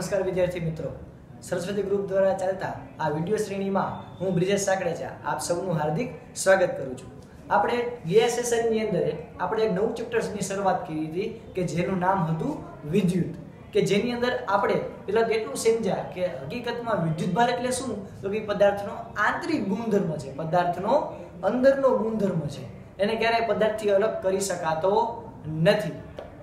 નમસ્કાર વિદ્યાર્થી મિત્રો. સરસ્વતી ગ્રુપ દ્વારા ચાલતા આ વીડિયો શ્રેણીમાં હું બ્રિજેશ સાકડેચા આપ સૌનું હાર્દિક સ્વાગત કરું છું. આપણે ગયા સેશનની અંદર આપણે એક નવું ચેપ્ટર્સની શરૂઆત કરી હતી કે જેનું નામ હતું વિદ્યુત. કે જેની અંદર આપણે પેલા કેટલું સમજ્યા કે હકીકતમાં વિદ્યુત ભાર એટલે શું? તો કે પદાર્થનો આંતરિક ગુણધર્મ છે. પદાર્થનો અંદરનો ગુણધર્મ છે. એને ક્યારેય પદાર્થથી અલગ કરી શકાતો નથી.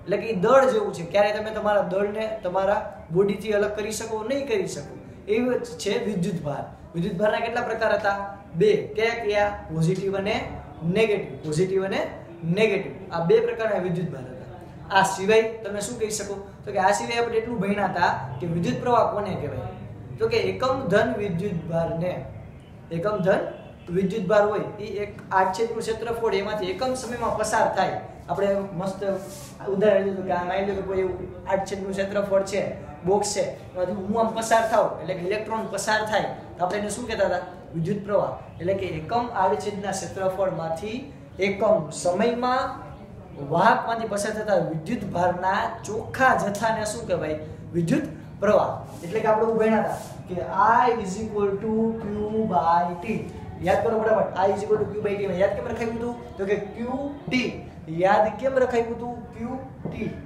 એટલે કે એ દળ જેવું છે. ક્યારે તમે તમારા દળને તમારા બોડીથી અલગ કરી શકો, નહીં કરી શકો. એવું છે વિદ્યુત ભાર. વિદ્યુત ભારના કેટલા પ્રકાર હતા? બે. કયા કયા? પોઝિટિવ અને નેગેટિવ પોઝિટિવ અને નેગેટિવ આ બે પ્રકારના વિદ્યુત ભાર હતા. આ સિવાય તમે શું કહી શકો? તો કે આ સિવાય આપણે એટલું ભણ્યા હતા કે વિદ્યુત પ્રવાહ કોને કહેવાય? તો કે એકમ ધન વિદ્યુત ભારને. એકમ ધન વિદ્યુત ભાર હોય. એ એક આચ્છેદનું ક્ષેત્રફળ એમાંથી એકમ સમયમાં પસાર થાય. આપણે મસ્ત ઉદાહરણ લીધું કે આ માની લો કે કોઈ એવું આડછેદનું ક્ષેત્રફળ છે બોક્સ છે એમાંથી હું આમ પસાર થાવ એટલે કે ઇલેક્ટ્રોન પસાર થાય, તો આપણે એને શું કહેતા હતા? વિદ્યુત પ્રવાહ. એટલે કે એકમ આડછેદના ક્ષેત્રફળમાંથી એકમ સમયમાં વાહકમાંથી પસાર થતા વિદ્યુત ભારના ચોખ્ખા જથ્થાને શું કહેવાય? વિદ્યુત પ્રવાહ. એટલે કે આપણે ભણ્યા હતા કે I is equal to Q by T યાદ કરો બરાબર I is equal to Q by T યાદ કેમ રખાયું હતું તો કે QT યાદ કેમ રખાયું હતું? ટી.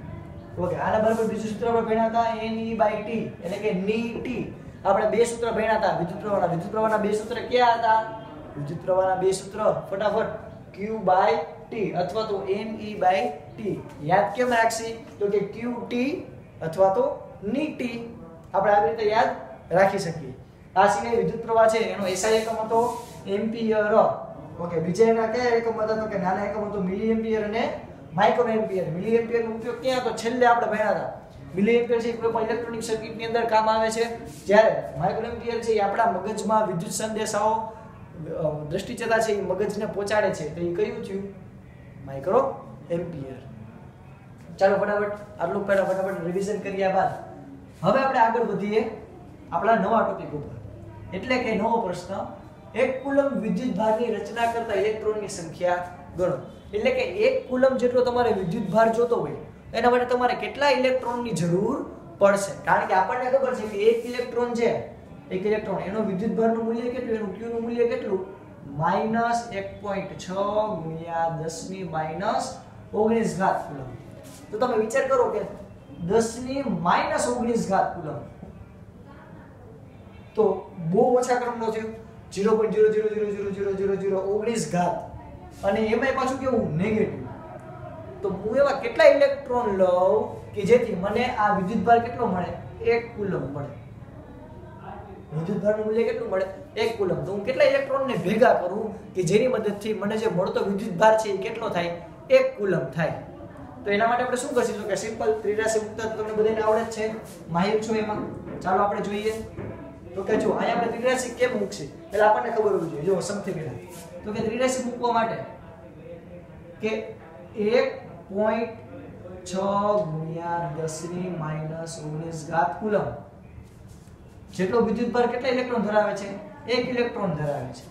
ઓકે, આના બરાબર બીજું સૂત્ર આપણે ભણ્યા હતા? N E by T. એટલે કે ની ટી. આપણે બે સૂત્ર ભણ્યા હતા. વિદ્યુત પ્રવાહના વિદ્યુત પ્રવાહના બે સૂત્ર કયા હતા? વિદ્યુત પ્રવાહના બે સૂત્ર. ફટાફટ. ક્યુ બાય ટી અથવા તો એન ઈ બાય ટી. યાદ કેમ રાખશી? તો કે ક્યુ ટી અથવા તો ની ટી. આપણે આવી રીતે યાદ રાખી શકીએ. આ સિવાય વિદ્યુત પ્રવાહ છે, એનો એસઆઈ એકમ હતો. એમ્પિયર ઓકે બીજા એના કયા એકમ હતા? તો કે નાના એકમ હતો મિલી એમ્પિયર અને માઇક્રો એમ્પિયર મિલી એમ્પિયર નો ઉપયોગ ક્યાં તો છેલ્લે આપણે ભણ્યા હતા. મિલી એમ્પિયર છે કોઈ પણ ઇલેક્ટ્રોનિક સર્કિટની અંદર કામ આવે છે. જ્યારે માઇક્રો એમ્પિયર છે એ આપણા મગજમાં વિદ્યુત સંદેશાઓ દ્રષ્ટિચેતા છે એ મગજને પહોંચાડે છે. તો એ કયું થયું? માઇક્રો એમ્પિયર ચાલો ફટાફટ, આટલું પહેલા ફટાફટ રિવિઝન કર્યા બાદ. હવે આપણે આગળ વધીએ આપણા નવા ટોપિક ઉપર. એટલે કે નવો પ્રશ્ન એક કુલમ વિદ્યુત ભારની રચના કરતા ઇલેક્ટ્રોનની સંખ્યા ગણો. એટલે કે એક કુલમ જેટલો તમારે વિદ્યુત ભાર જોતો હોય, એના માટે તમારે કેટલા ઇલેક્ટ્રોનની જરૂર પડશે? કારણ કે આપણને ખબર છે કે એક ઇલેક્ટ્રોન છે, એક ઇલેક્ટ્રોન, એનો વિદ્યુત ભારનું મૂલ્ય કેટલું, એનું Q નું મૂલ્ય કેટલું? માઇનસ એક પોઈન્ટ છ ગુણ્યા દસની માઇનસ ઓગણીસ ઘાત કુલમ. તો તમે વિચાર કરો કે દસની માઇનસ ઓગણીસ ઘાત કુલમ. તો બહુ ઓછા ક્રમનો થયો. Zero point zero zero zero zero zero zero zero ઓગણીસ ઘાત. અને એમાંય પાછું કેવું? નેગેટિવ તો હું એવા કેટલા ઇલેક્ટ્રોન લઉં કે જેથી મને આ વિદ્યુત ભાર કેટલો મળે? એક કુલમ મળે. વિદ્યુત ભારનું મૂલ્ય કેટલું મળે? એક કુલમ તો હું કેટલા ઇલેક્ટ્રોનને ભેગા કરું કે જેની મદદથી મને જે મળતો વિદ્યુત ભાર છે એ કેટલો થાય? એક કુલમ થાય. તો એના માટે આપણે શું કરશું? કે સિમ્પલ ત્રિરાશી મુક્ત તમને બધાને આવડે જ છે. માહિર છો એમાં. ચાલો આપણે જોઈએ. તો કે જો અહીંયા આપણે ત્રિરાશી કેમ મૂકશે? એટલે આપણને ખબર હોવી જોઈએ. જો સૌથી પહેલા. તો કે ત્રિરાશી મૂકવા માટે કે એક પોઈન્ટ છ ગુણ્યા દસની માઇનસ ઓગણીસ ઘાત કુલમ. જેટલો વિદ્યુત ભાર કેટલા ઇલેક્ટ્રોન ધરાવે છે? એક ઇલેક્ટ્રોન ધરાવે છે.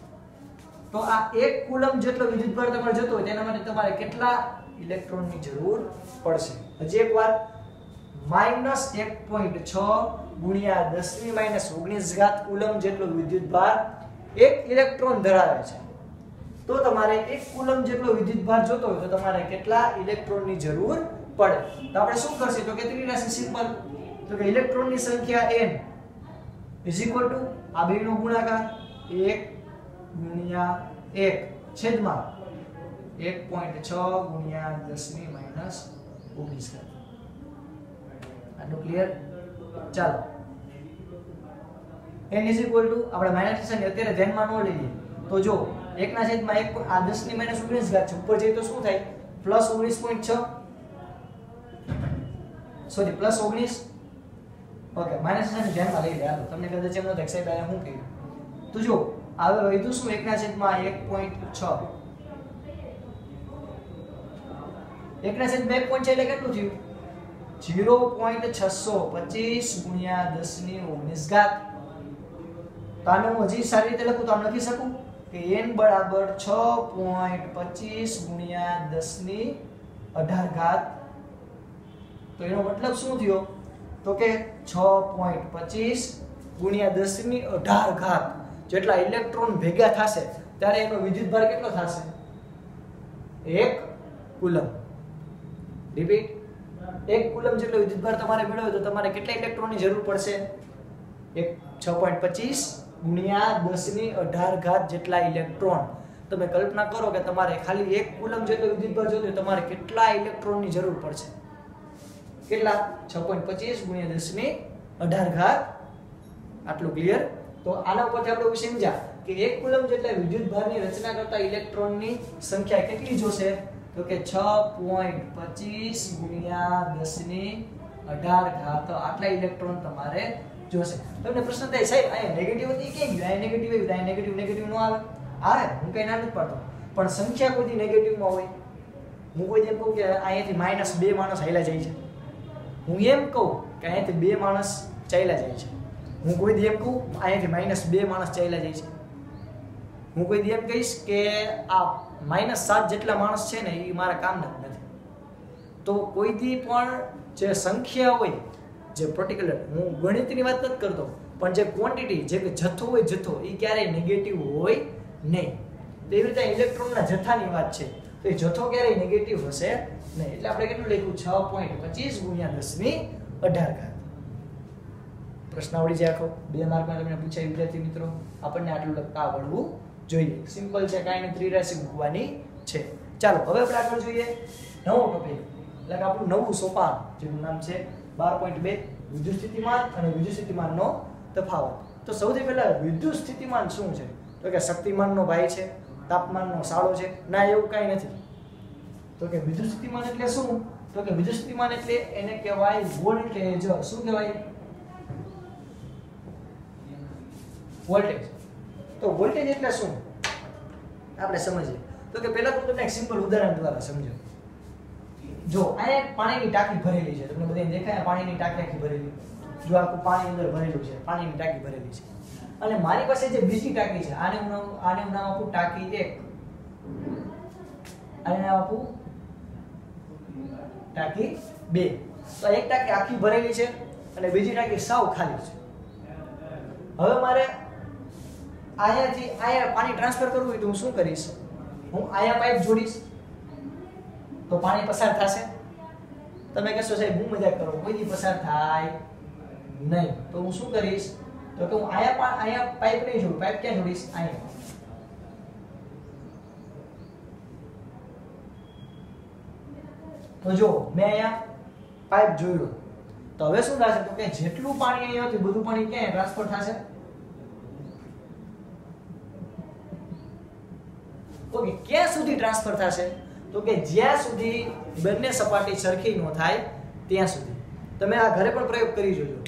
તો આ એક કુલમ જેટલો વિદ્યુત ભાર તમારે જતો હોય, તેના માટે તમારે કેટલા ઇલેક્ટ્રોનની જરૂર પડશે? હજી એક વાર માઇનસ એક પોઈન્ટ છ ગુણ્યા દસની માઇનસ ઓગણીસ ઘાત કુલમ જેટલો વિદ્યુત ભાર એક ઇલેક્ટ્રોન ધરાવે છે. તો તમારે એક કુલમ જેટલો વિદ્યુત ભાર જોતો હોય તો તમારે કેટલા ઇલેક્ટ્રોનની જરૂર પડે? તો આપણે શું કરશે? તો કે રહેશે સિમ્પલ. તો કે ઇલેક્ટ્રોનની સંખ્યા n ઇઝ ઇક્વલ ટુ આ બેનો ગુણાકાર 1 ગુણ્યા 1 છેદમાં 1.6 ગુણ્યા 10 ની માઇનસ 19 ઘાત. આટલું ક્લિયર ચાલો. n ઇઝ ઇક્વલ ટુ આપણે માઇનસ નિશાની અત્યારે ધ્યાનમાં ન લઈએ. તો જો 1 ના છેદમાં 1 આ 10 ની માઇનસ 19 ઘાત છે. ઉપર જઈએ તો શું થાય? Plus 19.6 sorry plus 19 okay minus નિશાની ધ્યાનમાં લઈ લે. હાલો, તમને કદાચ એમ નથી સાહેબ આ હું કહ્યું તો જો, હવે વધ્યું શું? 1 ના છેદમાં 1.6 1 ના છેદમાં 1 પોઈન્ટ છે એટલે કેટલું થયું? જીરો પોઈન્ટ છસો પચીસ ગુણ્યા દસની ઓગણીસ ઘાત. તો આને હું હજી સારી રીતે લખું તો આમ લખી શકું કે એન બરાબર છ પોઈન્ટ પચીસ ગુણ્યા દસની અઢાર ઘાત. તો એનો મતલબ શું થયો? તો કે છ પોઈન્ટ પચીસ ગુણ્યા દસની અઢાર ઘાત. જેટલા ઇલેક્ટ્રોન ભેગા થશે, ત્યારે એનો વિદ્યુતભાર કેટલો થશે? એક કુલમ રિપીટ એક કુલમ જેટલો વિદ્યુતભાર તમારે મેળવ્યો તો તમારે કેટલા ઇલેક્ટ્રોનની જરૂર પડશે? એક, છ પોઈન્ટ પચીસ ગુણ્યા દસની અઢાર ઘાત જેટલા ઇલેક્ટ્રોન. તમે કલ્પના કરો કે તમારે ખાલી એક કુલમ જેટલો વિદ્યુતભાર જોતો તમારે કેટલા ઇલેક્ટ્રોનની જરૂર પડશે? કેટલા? છ પોઈન્ટ પચીસ ગુણ્યા દસની અઢાર ઘાત. આટલું ક્લિયર તો આના ઉપરથી આપણે સમજ્યા કે એક કુલમ જેટલા વિદ્યુતભારની રચના કરતા ઇલેક્ટ્રોનની સંખ્યા કેટલી જોશે? તો કે છ પોઈન્ટ પચીસ ગુણ્યા દસની અઢાર ઘાત આટલા ઇલેક્ટ્રોન તમારે જોશે. તમને પ્રશ્ન થાય, સાહેબ, અહીંયા નેગેટિવ હતી કે અહીંયા નેગેટિવ આવ્યું અહીંયા નેગેટિવ નેગેટિવ નો આવે. આવે, હું કઈ ના નથી પાડતો. પણ સંખ્યા કોઈ નેગેટિવમાં હોય? હું કોઈ એમ કહું કે અહીંયાથી માઇનસ બે માણસ હાલ્યા જાય છે. હું એમ કહું કે અહીંયાથી બે માણસ ચાલ્યા જાય છે. હું કોઈ દી એમ કહું, અહીંયાથી માઇનસ બે માણસ ચાલ્યા જાય છે. હું કોઈ દી એમ કહીશ કે આ માઇનસ સાત જેટલા માણસ છે ને એ મારા કામના જ નથી. તો કોઈથી પણ જે સંખ્યા હોય, જે પર્ટિક્યુલર હું ગણિતની વાત નથી કરતો, પણ જે ક્વોન્ટિટી જે જથ્થો હોય જથ્થો એ ક્યારેય નેગેટિવ હોય નહીં. તો એવી રીતે ઇલેક્ટ્રોનના જથ્થાની વાત છે. તો એ જથ્થો ક્યારેય નેગેટિવ હશે નહીં. એટલે આપણે કેટલું લખ્યું? છ પોઈન્ટ પચીસ ગુણ્યા દસમી અઢાર ઘાત. પ્રશ્ન આવડી જાય આખો. બે માર્કમાં તમને પૂછાય વિદ્યાર્થી મિત્રો. આપણને આટલું લખતા આવડવું જોઈએ. સિમ્પલ છે, કાંઈ ત્રી રાશિ મૂકવાની છે. ચાલો, હવે આપણે આગળ જોઈએ. નવો ટોપિક એટલે કે આપણું નવું સોપાન, જેનું નામ છે બાર પોઈન્ટ બે વિદ્યુત સ્થિતિમાન અને વિદ્યુત સ્થિતિમાનનો તફાવત. તો સૌથી પહેલાં વિદ્યુત સ્થિતિમાન શું છે? તો કે શક્તિમાનનો ભાઈ છે, તાપમાનનો સાળો છે. ના, એવું કાંઈ નથી. તો કે વિદ્યુત સ્થિતિમાન એટલે શું? તો કે વિદ્યુત સ્થિતિમાન એટલે એને કહેવાય વોલ્ટેજ શું કહેવાય? વોલ્ટેજ તો વોલ્ટેજ એટલે શું? આપણે સમજીએ. તો કે પહેલા તો તમને એક સિમ્પલ ઉદાહરણ દ્વારા સમજો. જો, આ પાણીની ટાંકી ભરેલી છે. તમને બધાને દેખાય પાણીની ટાંકી આખી ભરેલી. જો આખું પાણી અંદર ભરેલું છે, પાણીની ટાંકી ભરેલી છે. અને મારી પાસે જે બીજી ટાંકી છે, આને હું આને હું નામ આપું ટાંકી એક. આને નામ આપું ટાંકી બે. તો એક ટાંકી આખી ભરેલી છે અને બીજી ટાંકી સાવ ખાલી છે. હવે મારે અહીંયાથી અહીંયા પાણી ટ્રાન્સફર કરવું હોય તો હું શું કરીશ? હું અહીંયા પાઇપ જોડીશ. તો પાણી પસાર થશે. તમે કહેશો, સાહેબ, હું મજાક કરો? કોઈ દી પસાર થાય નહીં. તો હું શું કરીશ? તો કે હું અહીંયા પા- અહીંયા પાઇપ નહીં જોડું. પાઇપ ક્યાં જોડીશ? અહીંયા. તો જો, મેં અહીંયા પાઇપ જોડ્યો તો હવે શું થશે? તો કે જેટલું પાણી અહીંયા હતું બધું પાણી ક્યાં ટ્રાન્સફર થશે? ઓકે ક્યાં સુધી ટ્રાન્સફર થશે? તો કે જ્યાં સુધી બંને સપાટી સરખી ન થાય, ત્યાં સુધી. તમે આ ઘરે પણ પ્રયોગ કરી જોજો.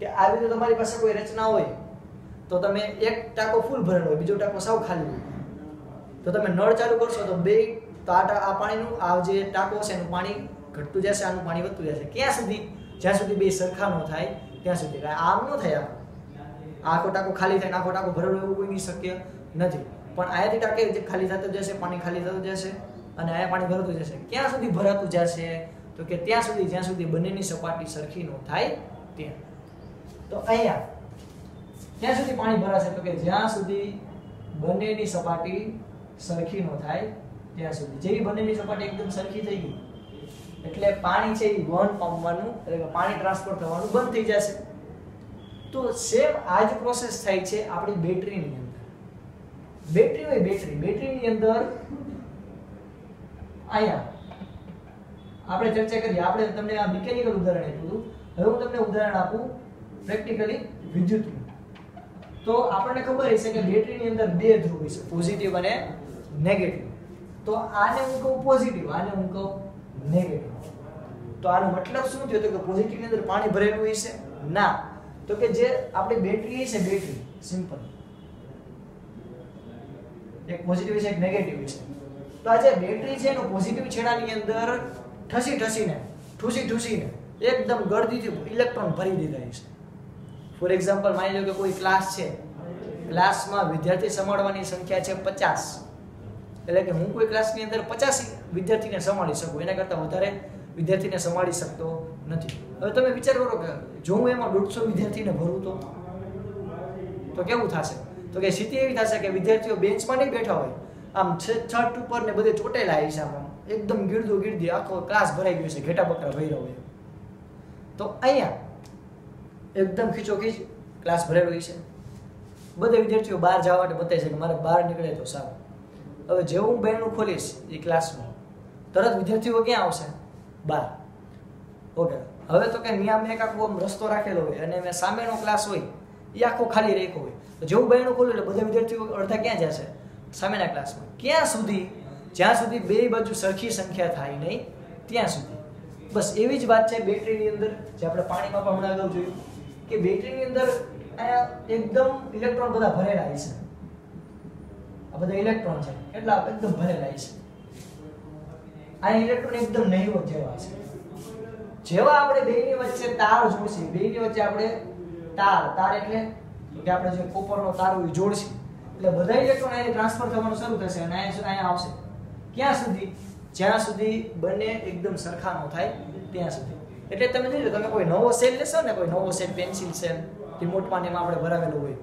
કે આ રીતે તમારી પાસે કોઈ રચના હોય, તો તમે એક ટાંકો ફૂલ ભરેલો હોય, બીજો ટાંકો સાવ ખાલી હોય. તો તમે નળ ચાલુ કરશો તો બે તો આ આ પાણીનું, આ જે ટાંકો છે એનું પાણી ઘટતું જશે, આનું પાણી વધતું જશે. ક્યાં સુધી? જ્યાં સુધી બે સરખા ન થાય, ત્યાં સુધી. આમ ન થાય આખો ટાંકો ખાલી થાય આખો ટાંકો ભરેલો એવું કોઈ નહીં શક્ય નથી. પણ અહીંયાથી ટાંકે જે ખાલી થતું જશે? પાણી ખાલી થતું જશે? અને આયા પાણી ભરાતું જશે. ક્યાં સુધી ભરાતું જશે? તો કે ત્યાં સુધી, જ્યાં સુધી બંનેની સપાટી સરખી ન થાય ત્યાં. તો અહીંયા ક્યાં સુધી પાણી ભરાશે તો કે જ્યાં સુધી બંનેની સપાટી સરખી ન થાય ત્યાં સુધી. જેવી બંનેની સપાટી એકદમ સરખી થઈ ગઈ, એટલે પાણી છે એ વહન પામવાનું, એટલે કે પાણી ટ્રાન્સફર થવાનું બંધ થઈ જશે. તો સેમ આ જ પ્રોસેસ થાય છે આપણી બેટરીની અંદર. બેટરી હોય બેટરી બેટરીની અંદર અહીંયા આપણે ચર્ચા કરીએ આપણે તમને આ મિકેનિકલ ઉદાહરણ આપ્યું હતું. હવે હું તમને ઉદાહરણ આપું પ્રેક્ટિકલી વિદ્યુતનું. તો આપણને ખબર હશે કે બેટરીની અંદર બે ધ્રુવ છે પોઝિટિવ અને નેગેટિવ તો આને હું કહું પોઝિટિવ આને હું કહું નેગેટિવ તો આનો મતલબ શું થયો તો કે પોઝિટિવની અંદર પાણી ભરેલું હશે? ના. તો કે જે આપણી બેટરી છે બેટરી સિમ્પલ એક પોઝિટિવ છે, એક નેગેટિવ છે. તો આ જે બેટરી છે એનો પોઝિટિવ છેડાની અંદર ઠસી ઠસીને, ઠૂસી ઠૂસીને એકદમ ગળદીથી ઇલેક્ટ્રોન ભરી દીધા છે. ફોર એક્ઝામ્પલ માની લો કે કોઈ ક્લાસ છે. ક્લાસમાં વિદ્યાર્થી સંભાળવાની સંખ્યા છે પચાસ. એટલે કે હું કોઈ ક્લાસની અંદર પચાસ વિદ્યાર્થીને સંભાળી શકું, એના કરતાં વધારે વિદ્યાર્થીને સંભાળી શકતો નથી. હવે તમે વિચાર કરો કે જો હું એમાં દોઢસો વિદ્યાર્થીને ભરું તો? તો કેવું થશે? તો કે સ્થિતિ એવી થશે કે વિદ્યાર્થીઓ બેન્ચમાં નહીં બેઠા હોય. આમ છત ઉપર ને બધે ચોટેલા હશે આમ એકદમ ગીરદો ગીરદી આખો ક્લાસ ભરાઈ ગયો છે, ઘેટા બકરા રહ્યો હોય. તો અહીંયા એકદમ ખીચોખીચ ક્લાસ ભરેલો છે. બધા વિદ્યાર્થીઓ બહાર જવા માટે બતાવે છે કે મારે બહાર નીકળે તો સારું. હવે જેવું હું બહેનનું ખોલીશ એ ક્લાસમાં તરત વિદ્યાર્થીઓ ક્યાં આવશે? બહાર. ઓકે. હવે તો કે નિયમ એક આખો આમ રસ્તો રાખેલો હોય અને મેં સામેનો ક્લાસ હોય, એ આખો ખાલી રાખ્યો હોય. જેવું બેનું ખોલું એટલે બધા વિદ્યાર્થીઓ અડધા ક્યાં જશે? સામેના ક્લાસમાં ક્યાં સુધી? જ્યાં સુધી બે બાજુ સરખી સંખ્યા થાય નહીં, ત્યાં સુધી. બસ એવી જ વાત છે બેટરીની અંદર, જે આપણે પાણીમાં પણ હમણાં અગાઉ જોયું, કે બેટરીની અંદર એકદમ ઇલેક્ટ્રોન બધા ભરેલા છે. આ બધા ઇલેક્ટ્રોન છે. એટલા એકદમ ભરેલા છે. આ ઇલેક્ટ્રોન એકદમ નહીવત જેવા છે. જેવા આપણે બેની વચ્ચે તાર જોશે બેની વચ્ચે આપણે તાર. તાર એટલે કે આપણે જે કોપરનો તાર હોય જોડશે એટલે બધા ઇલેક્ટ્રોન અહીં ટ્રાન્સફર થવાનું શરૂ થશે અને અહીંયા અહીંયા આવશે. ક્યાં સુધી? જ્યાં સુધી બંને એકદમ સરખા ન થાય, ત્યાં સુધી. એટલે તમે જોજો તમે કોઈ નવો સેલ લેશો ને કોઈ નવો સેલ પેન્સિલ સેલ રિમોટમાં એમાં આપણે ભરાવેલો હોય.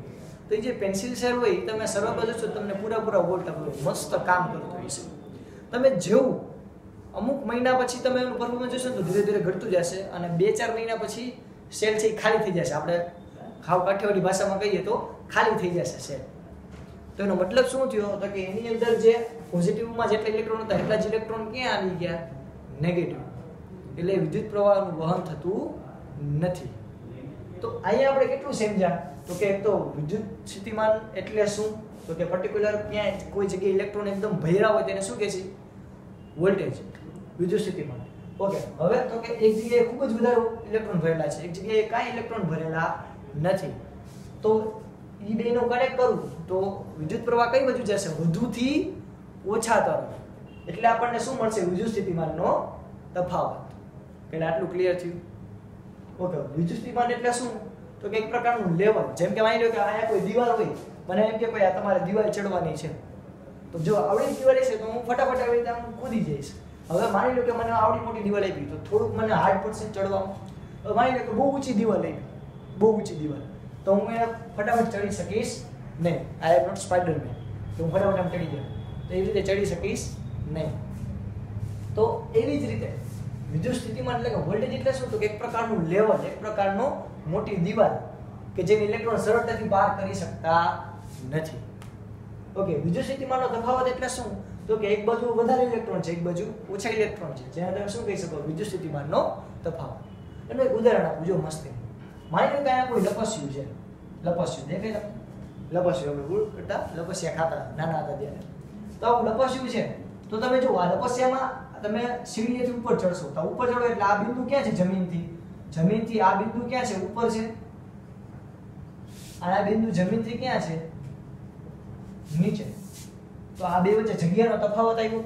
તો એ જે પેન્સિલ સેલ હોય તમે સર્વ છો, તમને પૂરા વોલ્ટ મસ્ત કામ કરતો હોય છે. તમે જેવું અમુક મહિના પછી તમે એનું પરફોર્મન્સ જોશો ને તો ધીરે ધીરે ઘટતું જશે અને બે ચાર મહિના પછી સેલ છે એ ખાલી થઈ જશે. આપણે ખાવ કાઠિયાવાડી ભાષામાં કહીએ તો ખાલી થઈ જશે સેલ તો એનો મતલબ શું થયો? તો કે એની અંદર જે પોઝિટિવમાં જેટલા ઇલેક્ટ્રોન હતા, એટલા જ ઇલેક્ટ્રોન ક્યાં આવી ગયા? નેગેટિવ એટલે વિદ્યુત પ્રવાહનું વહન થતું નથી. તો અહીંયા આપણે કેટલું સમજ્યા? તો કે એક તો વિદ્યુત સ્થિતિમાન એટલે શું? તો કે પર્ટિક્યુલર ક્યાંય કોઈ જગ્યાએ ઇલેક્ટ્રોન એકદમ ભૈરા હોય તેને શું કહે છે? વોલ્ટેજ વિદ્યુત સ્થિતિમાન. ઓકે હવે તો કે એક જગ્યાએ ખૂબ જ વધારે ઇલેક્ટ્રોન ભરેલા છે. એક જગ્યાએ કાંઈ ઇલેક્ટ્રોન ભરેલા નથી. તો એ બેનો કનેક્ટ કરું, તો વિદ્યુત પ્રવાહ કઈ બાજુ જશે? વધુથી ઓછા તરફ. એટલે આપણને શું મળશે? વિદ્યુત સ્થિતિમાનનો તફાવત. પેલા આટલું ક્લિયર થયું? ઓકે વિદ્યુત સ્થિતિમાન એટલે શું? તો કે એક પ્રકારનું લેવલ જેમ કે માની લો કે અહીંયા કોઈ દિવાલ હોય, મને એમ કે ભાઈ આ તમારે દિવાલ ચડવાની છે. તો જો આવડી દિવાલ છે તો હું ફટાફટ આવી રીતે આમ કૂદી જઈશ. હવે માની લો કે મને આવડી મોટી દિવાલ આપી, તો થોડુંક મને હાર્ડ પડશે ચડવામાં માની લો કે બહુ ઊંચી દિવાલ આપી. બહુ ઊંચી દિવાલ. તો હું એ ફટાફટ ચડી શકીશ નહીં. આઈ એમ નોટ સ્પાઈડરમેન તો હું ફટાફટ આમ ચડી જાઉં તો એવી રીતે ચડી શકીશ નહીં. તો એવી જ રીતે વિદ્યુત સ્થિતિમાં એટલે કે વોલ્ટેજ એટલે શું? તો કે એક પ્રકારનું લેવલ એક પ્રકારનો મોટી દિવાલ કે જેને ઇલેક્ટ્રોન સરળતાથી પાર કરી શકતા નથી. ઓકે વિદ્યુત સ્થિતિમાનનો તફાવત એટલે શું? તો કે એક બાજુ વધારે ઇલેક્ટ્રોન છે, એક બાજુ ઓછા ઇલેક્ટ્રોન છે. જેને તમે શું કહી શકો? વિદ્યુત સ્થિતિમાનનો તફાવત. એટલે એક ઉદાહરણ આપું, જો મસ્તી માની લો કે અહીંયા કોઈ લપસ્યું છે? લપસ્યું દેખાય લપસ્યું આપણે ગુળ કરતા? લપસ્યા ખાતા નાના હતા ત્યારે. તો આવું લપસ્યું છે? તો તમે જો આ લપસ્યામાં તમે સીડીએથી ઉપર ચડશો. તો ઉપર ચડો એટલે આ બિંદુ ક્યાં છે? જમીનથી. જમીનથી આ બિંદુ ક્યાં છે? ઉપર છે. આ બિંદુ જમીનથી ક્યાં છે? નીચે. તો આ બે વચ્ચે જગ્યાનો તફાવત આવ્યો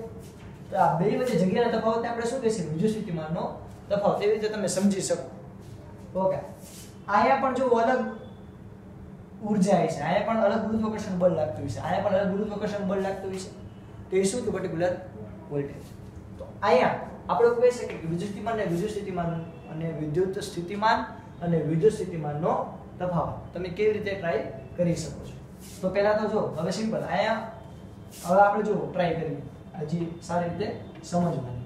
તો આ બે વચ્ચે જગ્યાનો તફાવત આપણે શું કહીશું? વિદ્યુત સ્થિતિમાનનો તફાવત. એવી રીતે તમે સમજી શકો. ઓકે. અહીંયા પણ જો અલગ ઊર્જા છે અહીંયા પણ અલગ ગુરુત્વાકર્ષણ બળ લાગતું હોય છે અહીંયા પણ અલગ ગુરુત્વાકર્ષણ બળ લાગતું છે, તો એ શું તો પર્ટિક્યુલર વોલ્ટેજ તો અહીંયા આપણે કહી શકીએ કે વિદ્યુત સ્થિતિમાન અને વિદ્યુત સ્થિતિમાન અને વિદ્યુત સ્થિતિમાન અને વિદ્યુત સ્થિતિમાનનો તફાવત. તમે કેવી રીતે ટ્રાય કરી શકો છો? તો પહેલા તો જો, હવે સિમ્પલ અહીંયા હવે આપણે જો ટ્રાય કરીએ. હજી સારી રીતે સમજવાની.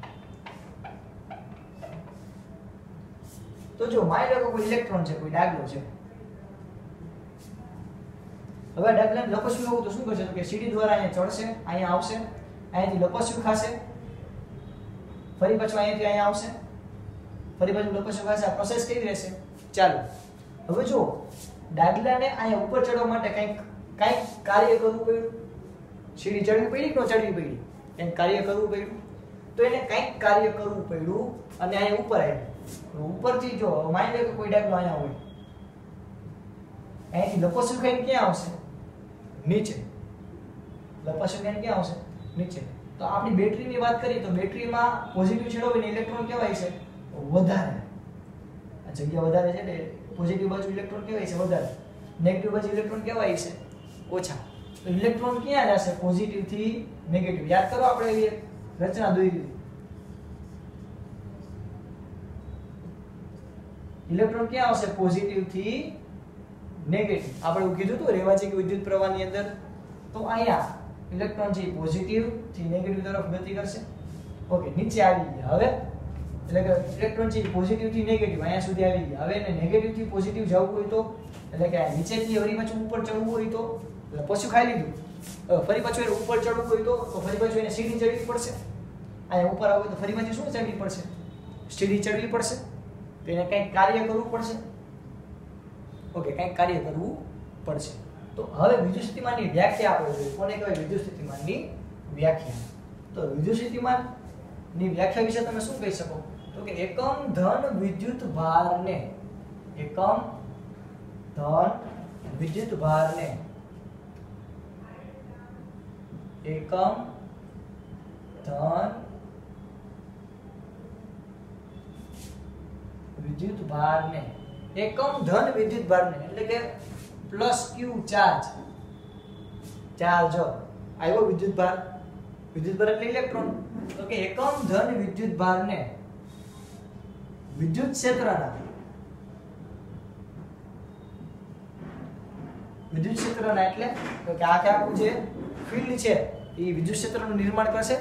તો જો માની લો કોઈ ઇલેક્ટ્રોન છે, કોઈ ડાગલો છે. હવે ડાગલાને લપસ્યું એવું તો શું કરશે? કે સીડી દ્વારા અહીંયા ચડશે, અહીંયા આવશે, અહીંયાથી લપસ્યું ખાશે. ફરી પાછું અહીંયાથી અહીંયા આવશે. ફરી પાછું લપસ્યું ખાશે. આ પ્રોસેસ કેવી રહેશે? ચાલો. હવે જો, ડાગલાને અહીંયા ઉપર ચડવા માટે કંઈક કંઈક કાર્ય કરવું પડ્યું. સીડી ચડવી પડી કે ન ચડવી પડી? કંઈક કાર્ય કરવું પડ્યું. તો એને કંઈક કાર્ય કરવું પડ્યું અને અહીંયા ઉપર આવ્યું. ઉપરથી જો માની લો કે કોઈ ડાગલો અહીંયા હોય અહીંથી લપસ્યું ખાઈને ક્યાં આવશે? નીચે. લપસ્યું ખાઈને ક્યાં આવશે? નીચે. તો આપણી બેટરીની વાત કરીએ તો બેટરીમાં પોઝિટિવ છેડો હોય ને ઇલેક્ટ્રોન કેવાય છે, વધારે. આ જગ્યા વધારે છે એટલે પોઝિટિવ બાજુ ઇલેક્ટ્રોન કેવાય છે વધારે. નેગેટિવ બાજુ ઇલેક્ટ્રોન કેવાય છે ઓછા. તો ઇલેક્ટ્રોન ક્યાં જશે? પોઝિટિવથી નેગેટિવ યાદ કરો આપણે એવી રચના દોરી ઇલેક્ટ્રોન ક્યાં આવશે? પોઝિટિવથી નેગેટિવ આપણે એવું કીધું હતું રેવાચિક વિદ્યુત પ્રવાહની અંદર? તો અહીંયા ઇલેક્ટ્રોન છે પોઝિટિવથી નેગેટિવ તરફ ગતિ કરશે. ઓકે નીચે આવી ગયા. હવે એટલે કે ઇલેક્ટ્રોન છે પોઝિટિવથી નેગેટિવ અહીંયા સુધી આવી ગયા. હવે એને નેગેટિવથી પોઝિટિવ જવું હોય તો? એટલે કે નીચેથી પાછું ઉપર ચડવું હોય તો? એટલે પછી ખાઈ લીધું. ફરી પાછું એને ઉપર ચડવું હોય તો? તો ફરી પાછું એને સીડી ચડવી પડશે. અહીંયા ઉપર આવવું તો ફરી પાછું શું ચડવી પડશે? સીડી ચડવી પડશે. તો એને કંઈક કાર્ય કરવું પડશે? ઓકે, કંઈક કાર્ય કરવું પડશે. તો હવે વિદ્યુસ્થિતિમાનની વ્યાખ્યા આપણે જોઈએ કોને કહેવાય વિદ્યુસ્થિતિમાનની વ્યાખ્યા? તો વિદ્યુસ્થિતિમાનની વ્યાખ્યા વિશે તમે શું કહી શકો? તો કે એકમ ધન વિદ્યુત ભારને, એકમ ધન વિદ્યુત ભારને, એકમ ધન વિદ્યુત ભારને, એકમ ધન વિદ્યુત ભારને, એટલે કે પ્લસ ક્યુ ચાર્જ ચાર્જ આવ્યો વિદ્યુત ભાર. વિદ્યુત ભાર એટલે ઇલેક્ટ્રોન તો કે એકમ ધન વિદ્યુત ભારને વિદ્યુત ક્ષેત્રના વિદ્યુત ક્ષેત્રના એટલે, તો કે આ કે આખું જે ફિલ્ડ છે એ વિદ્યુત ક્ષેત્રનું નિર્માણ કરશે.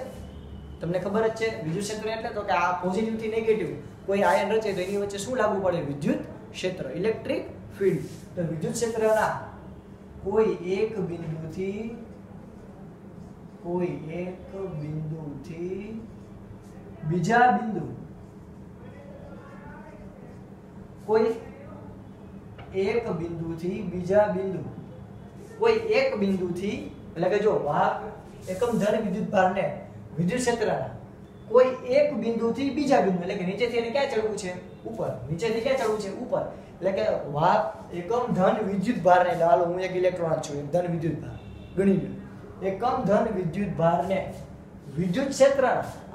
તમને ખબર જ છે, વિદ્યુત ક્ષેત્ર એટલે તો કે આ પોઝિટિવથી નેગેટિવ કોઈ આયન રચે તો એની વચ્ચે શું લાગુ પડે? વિદ્યુત ક્ષેત્ર, ઇલેક્ટ્રિક ફિલ્ડ. તો વિદ્યુત ક્ષેત્રના કોઈ એક બિંદુથી કોઈ એક બિંદુથી બીજા બિંદુ કોઈ એક બિંદુથી બીજા બિંદુ કોઈ એક બિંદુથી, એટલે કે જો વાહક એકમ ધન વિદ્યુત ભારને વિદ્યુત ક્ષેત્રના કોઈ એક બિંદુથી બીજા બિંદુ, એટલે કે નીચેથી એને ક્યાં ચડવું છે? ઉપર. નીચેથી ક્યાં ચડવું છે? ઉપર. એટલે કે વાહક એકમ ધન વિદ્યુત ભારને એટલે હું એક ઇલેક્ટ્રોન છું, એક ધન વિદ્યુત ભાર. ગણી લો એકમ ધન વિદ્યુત ભારને વિદ્યુત ક્ષેત્ર,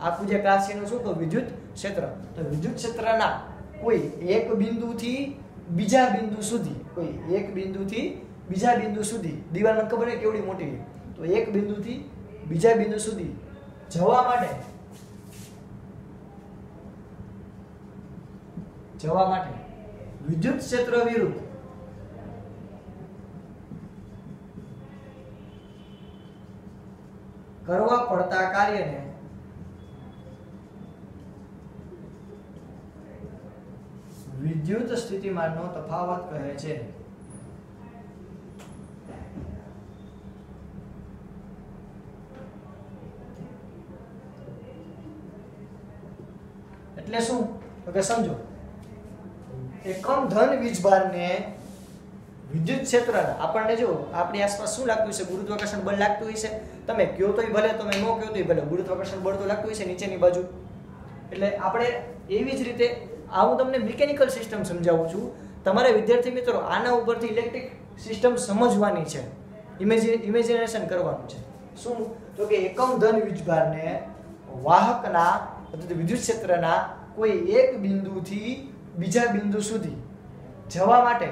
આખું જે કાશીનું શું તો વિદ્યુત ક્ષેત્ર. તો વિદ્યુત ક્ષેત્રના કોઈ એક બિંદુથી બીજા બિંદુ સુધી, કોઈ એક બિંદુથી બીજા બિંદુ સુધી દિવાલ ખબર કેવડી મોટી? તો એક બિંદુથી બીજા બિંદુ સુધી જવા માટે જવા માટે. વિદ્યુત ક્ષેત્ર વિરુદ્ધ. કરવા પડતા કાર્યને વિદ્યુત સ્થિતિમાનનો તફાવત કહે છે. એટલે શું? તો કે સમજો. એકમ ધન વીજભારને વિદ્યુત ક્ષેત્ર આપણને જો આપણી આસપાસ શું લાગતું હશે? ગુરુત્વાકર્ષણ બળ લાગતું હશે? તમે કયો તોય ભલે, તમે ન કયો તોય ભલે, ગુરુત્વાકર્ષણ બળ તો લાગતું હશે નીચેની બાજુ. એટલે આપણે એવી જ રીતે, આ હું તમને મિકેનિકલ સિસ્ટમ સમજાવું છું. તમારે વિદ્યાર્થી મિત્રો, આના ઉપરથી ઇલેક્ટ્રિક સિસ્ટમ સમજવાની છે. ઇમેજિન ઇમેજિનેશન કરવાનું છે. શું? તો કે એકમ ધન વીજભારને વાહકના વિદ્યુત ક્ષેત્રના કોઈ એક બિંદુથી બીજા બિંદુ સુધી જવા માટે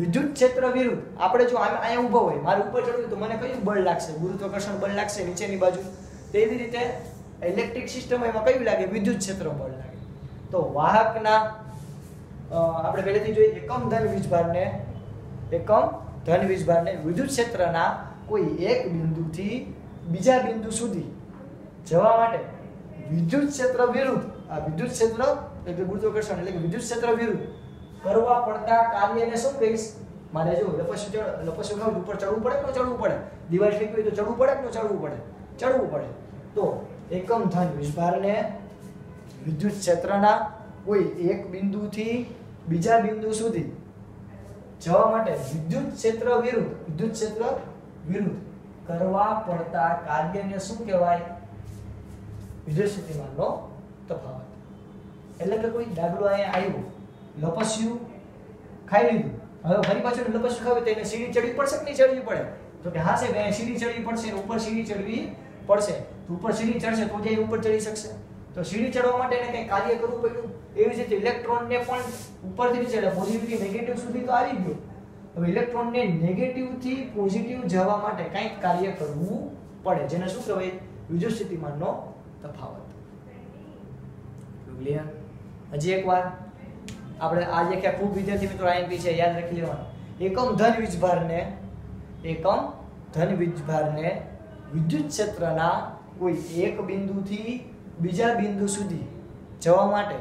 વિદ્યુત ક્ષેત્ર વિરુદ્ધ આપણે જો અહીંયા ઊભો હોય, મારે ઉપર ચડવું તો મને કયું બળ લાગશે? ગુરુત્વાકર્ષણ બળ લાગશે નીચેની બાજુ? તેવી રીતે ઇલેક્ટ્રિક સિસ્ટમ એમાં કયું લાગે? વિદ્યુત ક્ષેત્ર બળ લાગે. તો વાહકના આપણે પહેલેથી જોઈએ એકમ ધન વીજભારને, એકમ ધન વીજભારને વિદ્યુત ક્ષેત્રના કોઈ એક બિંદુથી બીજા બિંદુ સુધી જવા માટે વિદ્યુત ક્ષેત્ર વિરુદ્ધ. આ વિદ્યુત ક્ષેત્ર એટલે ગુરુત્વાકર્ષણ, એટલે વિદ્યુત ક્ષેત્ર વિરુદ્ધ. કરવા પડતા કાર્યને શું કહીશ? મારે જો લપસ્યું ચડ ઉપર ચડવું પડે તો ચડવું પડે? દિવાલ ફેંકવી તો ચડવું પડે તો ચડવું પડે? ચડવું પડે. તો એકમ ધન વીજભારને વિદ્યુત ક્ષેત્રના કોઈ એક બિંદુથી બીજા બિંદુ સુધી જવા માટે વિદ્યુત ક્ષેત્ર વિરુદ્ધ, વિદ્યુત ક્ષેત્ર વિરુદ્ધ કરવા પડતા કાર્યને શું કહેવાય? વિદ્યુત સ્થિતિમાનનો તફાવત એટલે કે કોઈ દાખલો અહીંયા આવ્યો લપસ્યું ખાઈ લીધું હવે ફરી પાછું લપસ્યું ખાવે તો એને સીડી ચડવી પડશે કે નહીં ચડવી પડે તો કે હા સાહેબ એને સીડી ચડવી પડશે ઉપર સીડી ચડવી પડશે તો ઉપર સીડી ચડશે તો જ ઉપર ચડી શકશે તો સીડી ચડવા માટે એને કંઈ કાર્ય કરવું પડ્યું એવી જ રીતે ઇલેક્ટ્રોનને પણ ઉપરથી નીચે પોઝિટિવથી પોઝિટિવ નેગેટિવ સુધી તો આવી ગયો હવે ઇલેક્ટ્રોનને નેગેટિવથી પોઝિટિવ જવા માટે કંઈક કાર્ય કરવું પડે જેને શું કહેવાય વિદ્યુત સ્થિતિમાનનો તફાવત. ક્લિયર હજી એક વાર આપણે આ જે કે ખૂબ વિદ્યાર્થી મિત્રો આઈએમપી છે, યાદ રાખી લેવાનું. એકમ ધન વીજભારને, એકમ ધન વીજભારને વિદ્યુત ક્ષેત્રના કોઈ એક બિંદુથી બીજા બિંદુ સુધી જવા માટે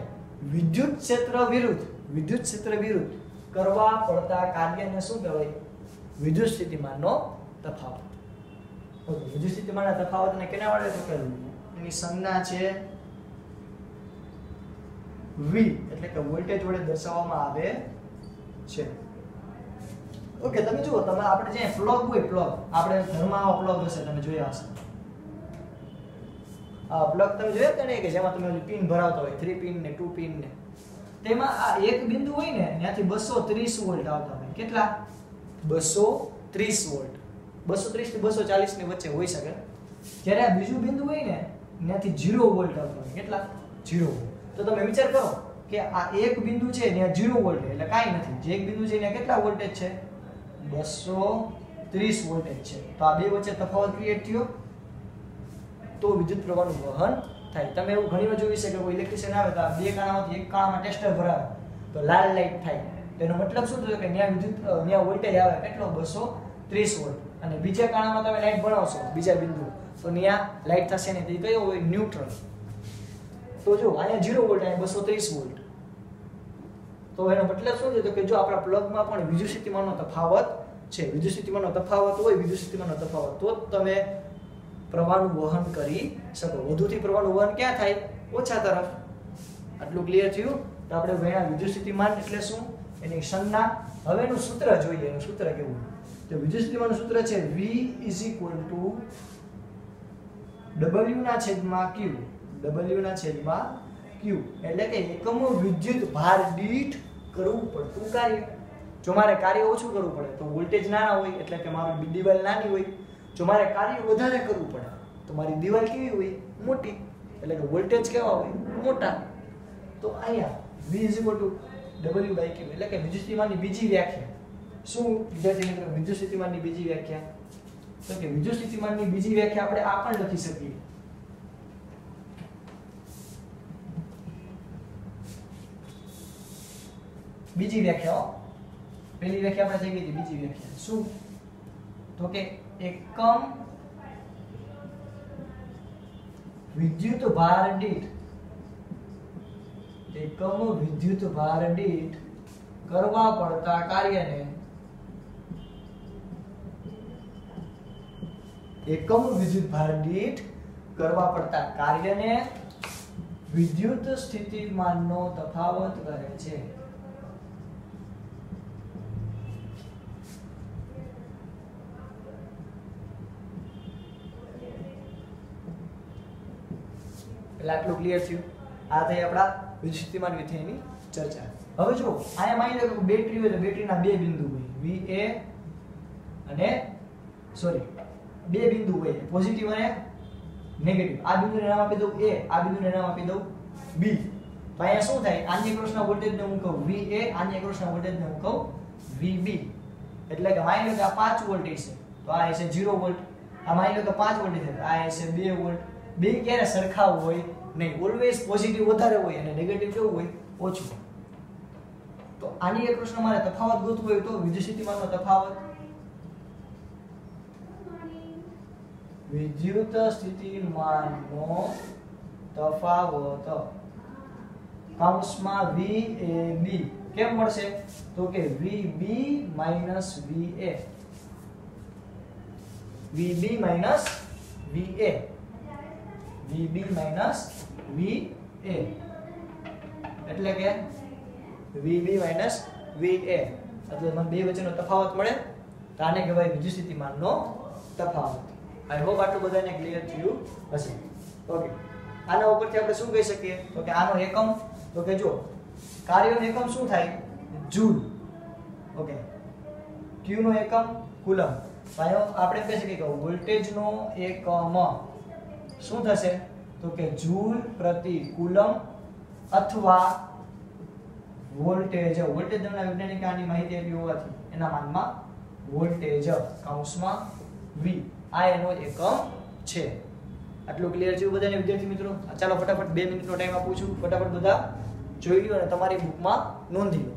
વિદ્યુત ક્ષેત્ર વિરુદ્ધ, વિદ્યુત ક્ષેત્ર વિરુદ્ધ કરવા પડતા કાર્યને શું કહેવાય? વિદ્યુત સ્થિતિમાનનો તફાવત. વિદ્યુત સ્થિતિમાનના તફાવતને કેના વડે શું કે એની સંજ્ઞા છે V એટલે કે વોલ્ટેજ વડે દર્શાવવામાં આવે છે. ઓકે તમે જુઓ, તમે આપણે જે પ્લગ હોય પ્લગ આપણે ઘરમાં આવો પ્લગ હશે, તમે જોયા હશે આ પ્લગ તમે જોયા હતા ને કે જેમાં તમે પિન ભરાવતા હોય 3 પિન ને 2 પિન ને? તેમાં આ એક બિંદુ હોય ને, ત્યાંથી 230 વોલ્ટ આવતા હોય. કેટલા? 230 વોલ્ટ. 230 થી 240 ની વચ્ચે હોઈ શકે. જ્યારે આ બીજું બિંદુ હોય ને ત્યાંથી ઝીરો વોલ્ટ આવતા કેટલા? 0 તો તમે વિચાર કરો કે આ એક બિંદુ છે ત્યાં જીરો વોલ્ટ એટલે કાંઈ નથી. જે એક બિંદુ છે ત્યાં કેટલા વોલ્ટેજ છે? 230 વોલ્ટેજ છે. તો આ બે વચ્ચે તફાવત ક્રિએટ થયો. તો વિદ્યુત પ્રવાહનું વહન થાય. તમે એવું ઘણી વાર જોયું છે કે કોઈ ઇલેક્ટ્રિશિયન આવે તો આ બે કાણામાંથી એક કાણામાં ટેસ્ટર ભરાવે. તો લાલ લાઇટ થાય. તેનો મતલબ શું થયો કે ત્યાં વિદ્યુત ત્યાં વોલ્ટેજ આવે કેટલો? 230 વોલ્ટ અને બીજા કાણામાં તમે લાઇટ ભરાવશો બીજા બિંદુ. તો ત્યાં લાઈટ થશે ને તે કયો હોય? ન્યુટ્રલ તો જો, અહીંયા જીરો વોલ્ટ અહીંયા 230 વોલ્ટ તો એનો મતલબ શું છે? તો કે જો આપણા પ્લગમાં પણ વિદ્યુત સ્થિતિમાનનો તફાવત છે. વિદ્યુત સ્થિતિમાનનો તફાવત હોય, વિદ્યુત સ્થિતિમાનનો તફાવત, તો તમે પ્રવાહનું વહન કરી શકો. વધુથી પ્રવાહનું વહન ક્યાં થાય? ઓછા તરફ. આટલું ક્લિયર થયું? તો આપણે ભણ્યા વિદ્યુત સ્થિતિમાન એટલે શું? એની સંજ્ઞા. હવેનું સૂત્ર જોઈએ. એનું સૂત્ર કેવું? તો વિદ્યુત સ્થિતિમાનનું સૂત્ર છે V ટુ W ના છેદમાં Q. W ના છેદમાં Q. એટલે કે એકમ વિદ્યુત ભાર દીઠ કરવું પડતું કાર્ય. જો મારે કાર્ય ઓછું કરવું પડે, તો વોલ્ટેજ નાના હોય, એટલે કે મારું દિવાલ નાની હોય. જો મારે કાર્ય વધારે કરવું પડે, તો મારી દિવાલ કેવી હોય? મોટી. એટલે કે વોલ્ટેજ કેવા હોય? મોટા. તો અહીંયા V to W by Q. એટલે કે વિદ્યુત બીજી વ્યાખ્યા. શું વિદ્યાર્થી મિત્રો વિદ્યુત બીજી વ્યાખ્યા? તો કે વિદ્યુત સ્થિતિમાનની બીજી વ્યાખ્યા આપણે આ પણ લખી શકીએ. બીજી વ્યાખ્યા. પહેલી વ્યાખ્યા આપણે થઈ ગઈ બીજી વ્યાખ્યા. શું? તો કે એકમ વિદ્યુત ભાર દીઠ એકમ વિદ્યુત ભાર દીઠ કરવા પડતા કાર્યને એકમ વિદ્યુત ભાર દીઠ કરવા પડતા કાર્યને વિદ્યુત સ્થિતિમાનનો તફાવત કહે છે. એટલે આટલું ક્લિયર થયું. આ થઈ આપણા વિદ્યુત વિધેયની ચર્ચા. હવે જો અહીંયા માની લો બેટરી હોય તો બેટરીના બે બિંદુ હોય VA અને સોરી બે બિંદુ હોય પોઝિટિવ અને નેગેટિવ આ બિંદુને નામ આપી દઉં એ આ બિંદુને નામ આપી દઉં બી તો અહીંયા શું થાય? આની એક્રોસના વોલ્ટેજને હું કહું. વી એ આની એક્રોસના વોલ્ટેજને હું કહું વી બી એટલે કે માની લો કે આ પાંચ વોલ્ટેજ છે. તો આ હશે ઝીરો વોલ્ટ આ માની લો કે પાંચ વોલ્ટેજ છે. આ હશે બે વોલ્ટ બે ક્યારે સરખા હોય? નહીં. ઓલવેઝ પોઝિટિવ વધારે હોય અને નેગેટિવ કેવું હોય? ઓછું. તો આની એક્રોસનો મારે તફાવત ગોતવો હોય તો વિદ્યુત સ્થિતિમાનનો તફાવત. વિદ્યુત સ્થિતિમાનનો તફાવત. કૌંસમાં બી કેમ મળશે? તો કે VB VA. VB VA. VB VA. એટલે કે VB VA. એટલે મને બે વચ્ચેનો તફાવત મળે. તો આને કહેવાય વિદ્યુત સ્થિતિમાનનો તફાવત. આઈ હોપ આટલું બધાને ક્લિયર થયું હશે. ઓકે આના ઉપરથી આપણે શું કહી શકીએ? તો કે આનો એકમ, તો કે જો કાર્યનો એકમ શું થાય? જૂલ. ઓકે ક્યુનો એકમ કુલમ ભાઈઓ આપણે કહી શકીએ કે વોલ્ટેજનો એકમ. શું થશે? તો કે જૂલ પ્રતિ કુલમ અથવા વોલ્ટેજ. વોલ્ટેજ તમને વૈજ્ઞાનિક આની માહિતી આપી હોવાથી. એના માનમાં વોલ્ટેજ, કૌંસમાં V. આ એનો એકમ છે. આટલું ક્લિયર છે બધાને વિદ્યાર્થી મિત્રો? ચાલો ફટાફટ બે મિનિટનો ટાઈમ આપું છું. ફટાફટ બધા જોઈ લો અને તમારી બુકમાં નોંધી લો.